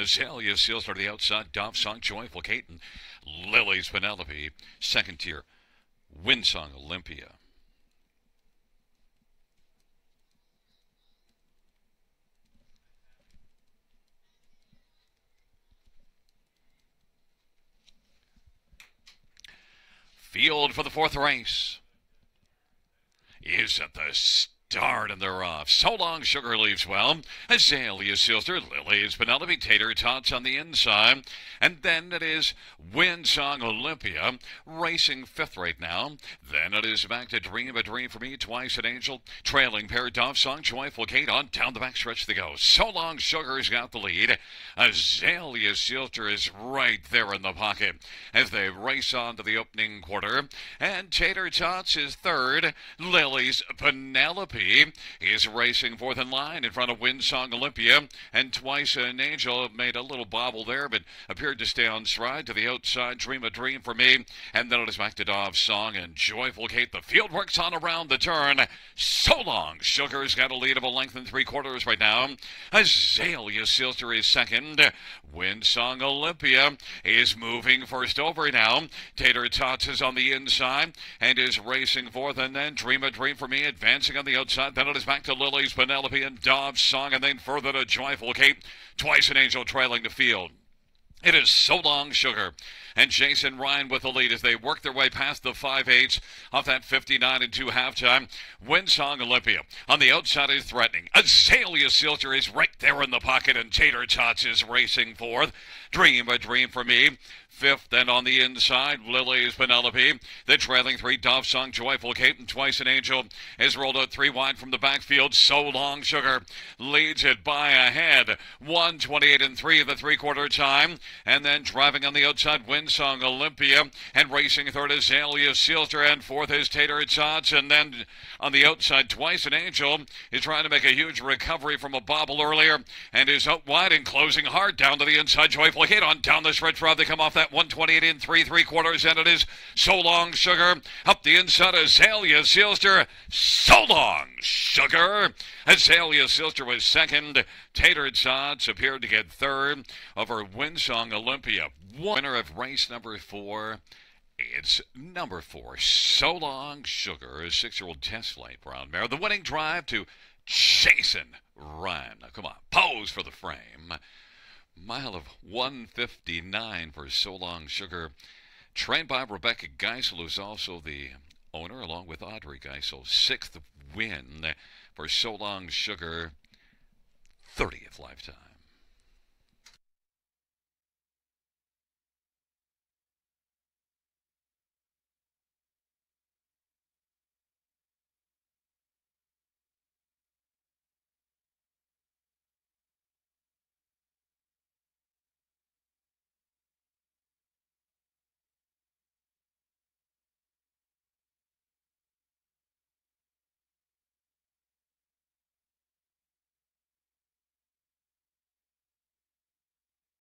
Azalea Seals to the outside. Dove Song, Joyful and Lily's Penelope. Second tier, Windsong Olympia. Field for the fourth race is at the start and they're off. So long, Sugar leaves well. Azalea Silster, Lily's Penelope Tater Tots on the inside. And then it is Windsong Olympia racing fifth right now. Then it is back to Dream a Dream for me, twice an angel. Trailing pair Dove Song, Joyful Kate on down the backstretch they go. So long, Sugar's got the lead. Azalea Silter is right there in the pocket as they race on to the opening quarter. And Tater Tots is third. Lily's Penelope is racing fourth in line in front of Windsong Olympia. And twice an angel made a little bobble there, but appeared to stay on stride to the outside. Dream a dream for me. And then it is back to Dove Song and Joyful Kate. The field works on around the turn. So long. Sugar's got a lead of a length and three quarters right now. Azalea Silster is second. Windsong Olympia is moving first over now. Tater Tots is on the inside and is racing fourth. And then Dream a Dream for me advancing on the outside Then it is back to Lily's Penelope and Dove Song, and then further to Joyful Kate. Twice an angel trailing the field. It is so long, Sugar. And Jason Ryan with the lead as they work their way past the 5 8 off that 59 and 2 halftime. Windsong Olympia on the outside is threatening. Azalea Silter is right there in the pocket, and Tater Tots is racing forth. Dream a dream for me. Fifth and on the inside, Lily's Penelope. The trailing three, Dove Song, Joyful Kate, and Twice an Angel is rolled out three wide from the backfield. So long, Sugar leads it by a head. 128 and three the three quarter time. And then driving on the outside, Windsong Olympia. And racing third is Azalea Silter. And fourth is Tater. And then on the outside, Twice an Angel is trying to make a huge recovery from a bobble earlier. And is out wide and closing hard down to the inside. Joyful hit on down the stretch route. They come off that 128 in three three quarters, and it is so long sugar up the inside. Azalea Silster, so long sugar. Azalea Silster was second. Tater appeared to get third over Windsong Olympia. Winner of race number four. It's number four. So long sugar. Six-year-old test flight brown mare. The winning drive to Jason Ryan. Now, come on, pose for the frame mile of 159 for So Long Sugar. Trained by Rebecca Geisel, who's also the owner, along with Audrey Geisel. Sixth win for So Long Sugar, 30th lifetime.